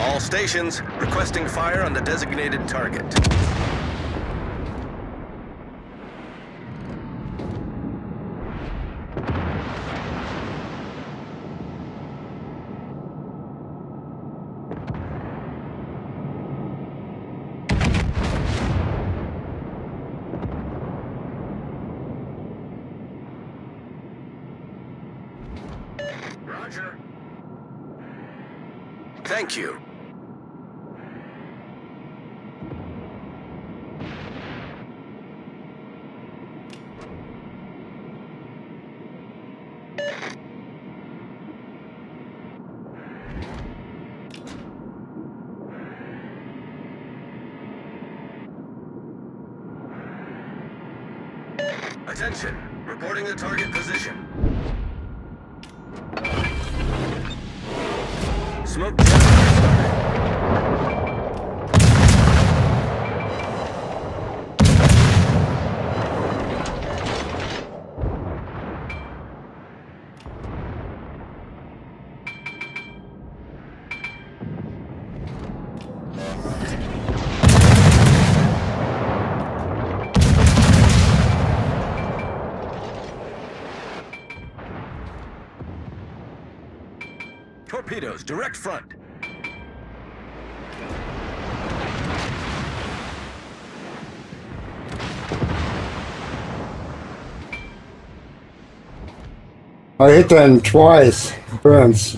All stations requesting fire on the designated target. Roger. Thank you. Attention, reporting the target position. Smoke Torpedoes, direct front. I hit them twice. Burns.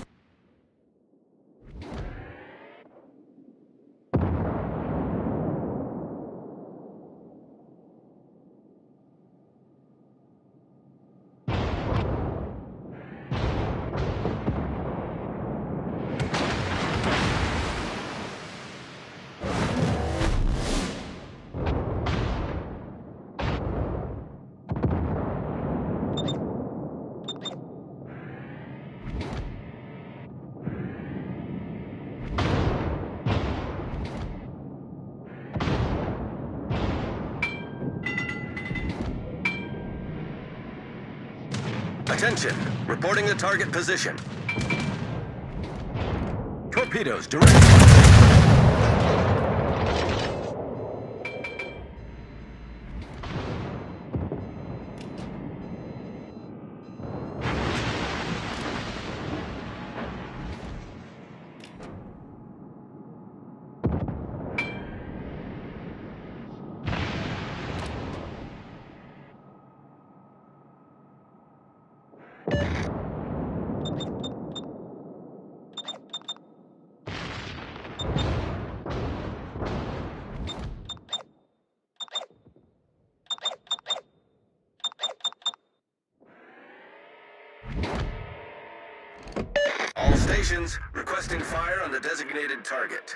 Attention, reporting the target position. Torpedoes, direct stations requesting fire on the designated target.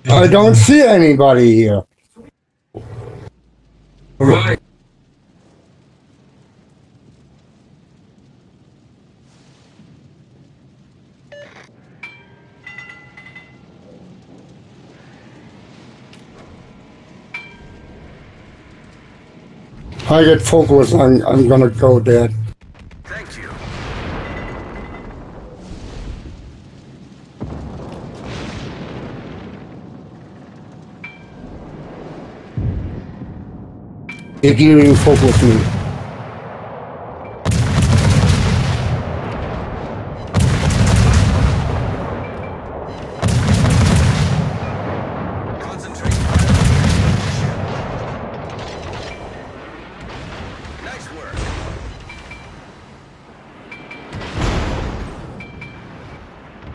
I don't see anybody here. Right. I get focused. I'm, I'm gonna go there. Thank you. If you even focus me. Concentrate fire on the ship. Nice work.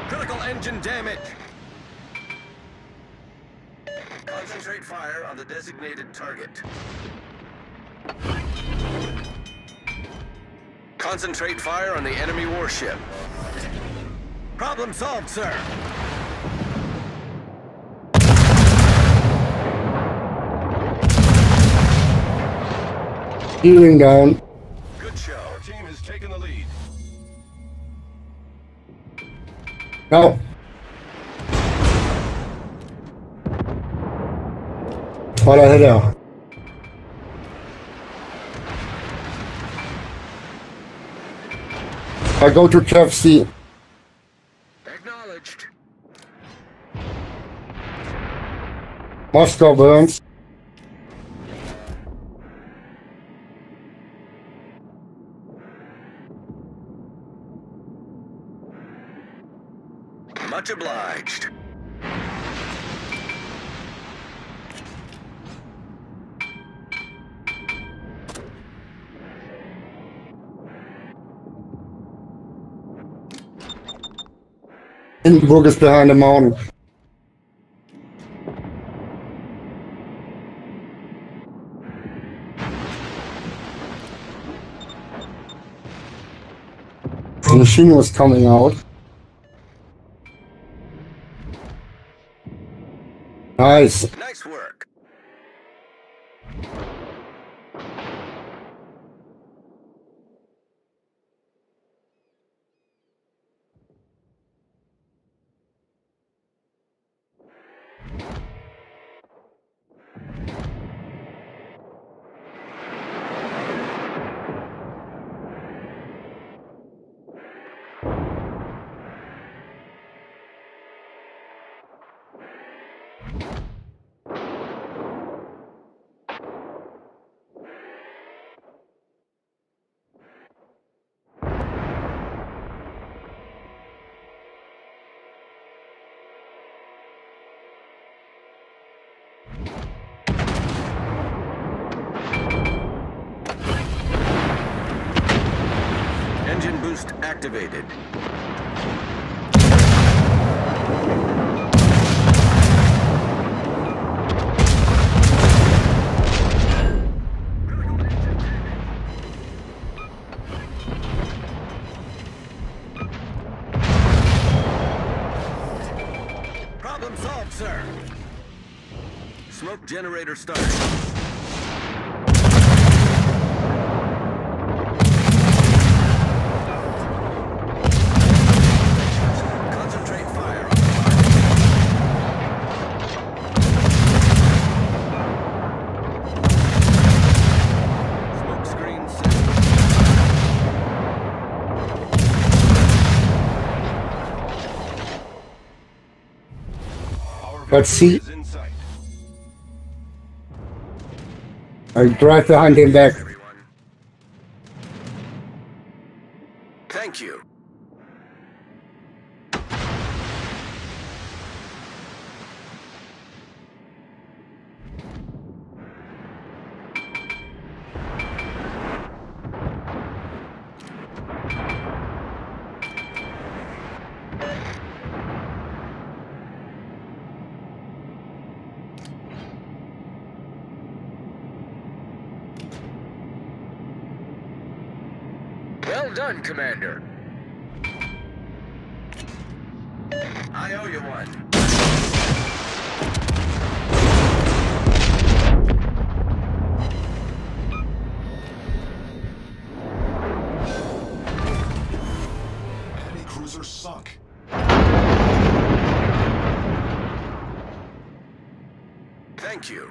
Critical engine damage. Concentrate fire on the designated target. Concentrate fire on the enemy warship. Problem solved, sir. Healing down. Good show. Our team has taken the lead. No. What the hell? I go to KFC. Acknowledged. Moscow burns. Much obliged. Hindenburg is behind the mountain. The machine was coming out. Nice. Nice work. Engine boost activated. Problem solved, sir. Smoke generator started. Let's see. I drive behind him back. Well done, Commander. I owe you one. Enemy cruisers suck. Thank you.